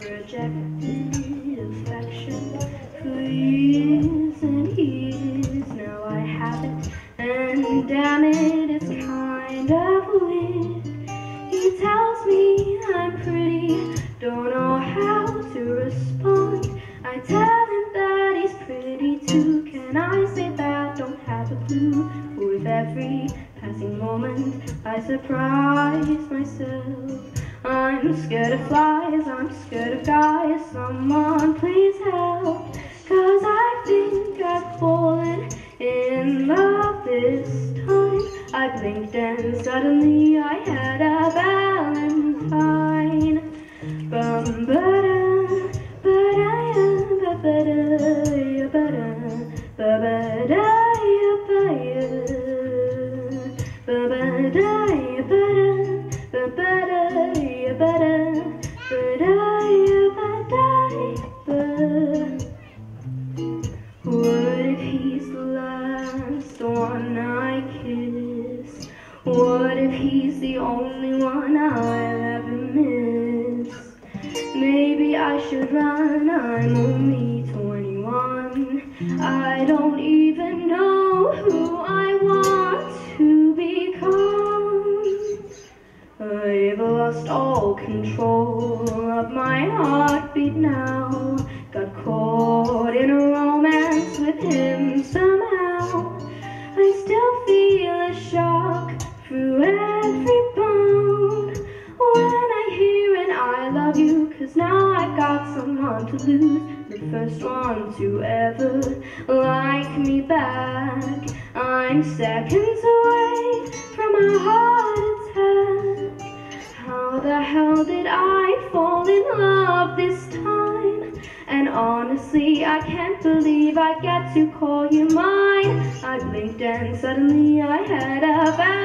Rejected affection and. Now I have it, and damn it, it's kind of. He tells me I'm pretty, don't know how to respond. Passing moment, I surprise myself. I'm scared of flies, I'm scared of guys. Someone please help. Cause I think I've fallen in love this time. I blinked and suddenly I had a valentine. One I kiss? What if he's the only one I'll ever miss? Maybe I should run, I'm only 21. I don't even know who I want to become. I've lost all control of my heartbeat now. Got someone to lose. The first one to ever like me back. I'm seconds away from a heart attack. How the hell did I fall in love this time? And honestly, I can't believe I get to call you mine. I blinked and suddenly I had a valentine.